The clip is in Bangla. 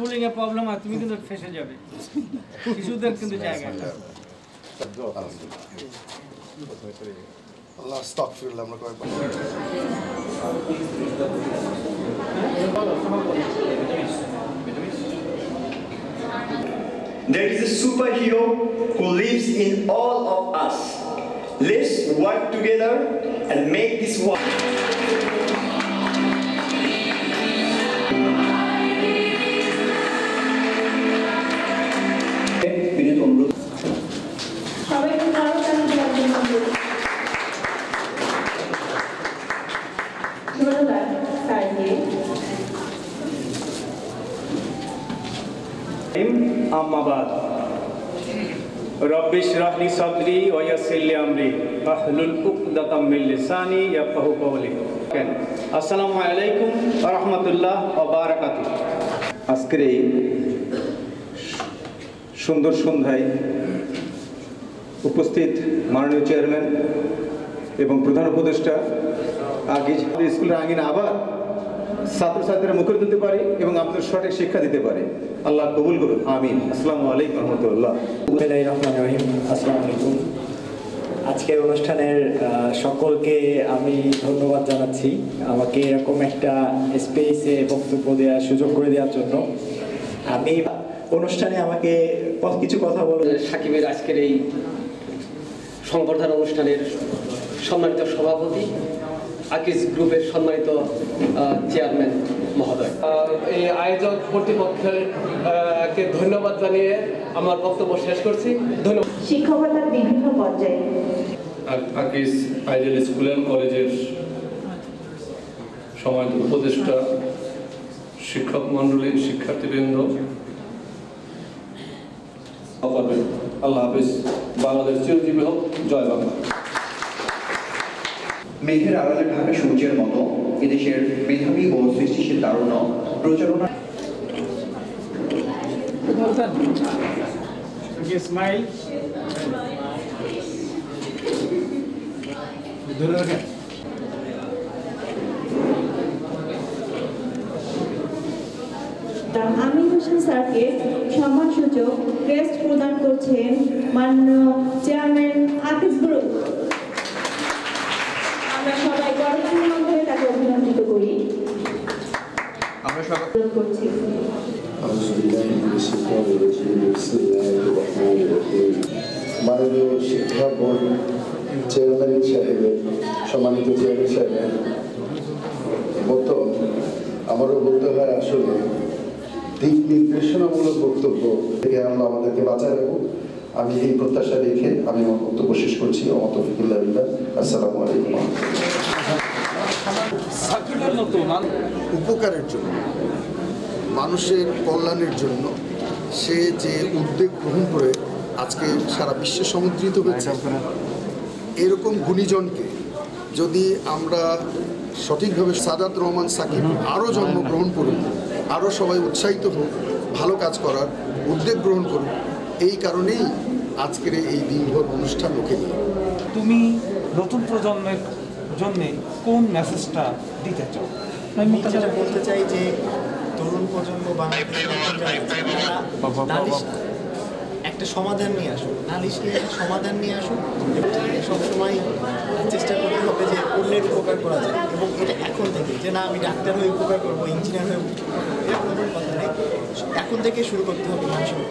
বুলিং এর প্রবলেম আছে তুমি কিন্তু ফেসে যাবে শিশুদের কিন্তু জায়গা নেই। আল্লাহ স্টক ফিরল আমরা কয়েকবার There is a superhero who lives in all of us. Let's work together and make this work. আম্মাবাদ রব্বিশ রাহলি সাদরি ওয়াসিল্লি আমরি। আহলুল উকদাতাম মিন লিসানি ইয়াফকাহু কওলি। আসসালামু আলাইকুম ওয়া রাহমাতুল্লাহ ওয়া বারাকাতুহু। আজকের সুন্দর সন্ধ্যায় উপস্থিত মাননীয় চেয়ারম্যান এবং প্রধান উপদেষ্টা আগে স্কুলের আঙিনা আবার ছাত্রছাত্রীরা মুখর দিতে পারে এবং আমাদের সঠিক শিক্ষা দিতে পারে। আল্লাহ কবুল করুন। আমিন। আসসালামু আলাইকুম রহমতুল্লাহ। বিসমিল্লাহির রহমানির রহিম। আসসালামু আলাইকুম। আজকের অনুষ্ঠানের সকলকে আমি ধন্যবাদ জানাচ্ছি আমাকে এরকম একটা স্পেসে বক্তব্য দেওয়ার সুযোগ করে দেওয়ার জন্য। আমি অনুষ্ঠানে আমাকে কিছু কথা বলে সাকিবের আজকের এই সংবর্ধনা অনুষ্ঠানের সম্মানিত সভাপতি আকিজ গ্রুপের সম্মানিত চেয়ারম্যান মহোদয়। এই আয়োজক কর্তৃপক্ষের কে ধন্যবাদ জানিয়ে আমার বক্তব্য শেষ করছি। ধন্যবাদ। শিক্ষকতার বিভিন্ন পর্যায়ে। আকিস আইডিয়াল স্কুল অ্যান্ড কলেজের সময়ত উপদেষ্টা শিক্ষক মন্ডলী শিক্ষার্থীবৃন্দ। আল্লাহ হাফিজ। বাংলাদেশ চিরজীবী হোক। জয় বাংলা। মেঘের আড়ালে ঢাকা সূর্যের মতো এদেশের মেধাবী ও সৃষ্টিশীল তারুণ্য প্রচারণা স্মাইল ধরে রাখেন আমির হোসেন স্যারকে সম্মানসূচক ক্রেস্ট প্রদান করছেন মাননীয় চেয়ারম্যান আকিজ গ্রুপ আমরা শিক্ষা বোর্ড চেয়ারম্যান সম্মানিত চেয়ারম্যান সাহেবের মতো আমারও বলতে হয় আসলে দিক নির্দেশনামূলক বক্তব্য থেকে আমরা আমাদেরকে বাঁচায় রাখব। আমি এই প্রত্যাশা রেখে আমি আমার বক্তব্য শেষ করছি। অমত ফিকুল্লাহ আসসালামু আলাইকুম। উপকারের জন্য মানুষের কল্যাণের জন্য সে যে উদ্যোগ গ্রহণ করে আজকে সারা বিশ্বে সমুদ্রিত হয়েছে এরকম গুণীজনকে যদি আমরা সঠিকভাবে সাদাত রহমান সাকিব আরও জন্মগ্রহণ করুন আরও সবাই উৎসাহিত হোক ভালো কাজ করার উদ্যোগ গ্রহণ করুন এই কারণেই আজকের এই দিনভর অনুষ্ঠান ওকে নিয়ে। তুমি নতুন প্রজন্মের জন্য কোন মেসেজটা দিতে চাও? আমি যেটা বলতে চাই যে তরুণ প্রজন্ম বাংলাদেশে একটা সমাধান নিয়ে আসুন নালিশ নিয়ে একটা সমাধান নিয়ে আসুন সবসময় চেষ্টা করতে হবে যে অন্যের উপকার করা যায়। এবং এটা এখন থেকে যে না আমি ডাক্তার হয়ে উপকার করব ইঞ্জিনিয়ার হয়ে উপকার করব এরকম কথা নেই। এখন থেকে শুরু করতে হবে মানুষের।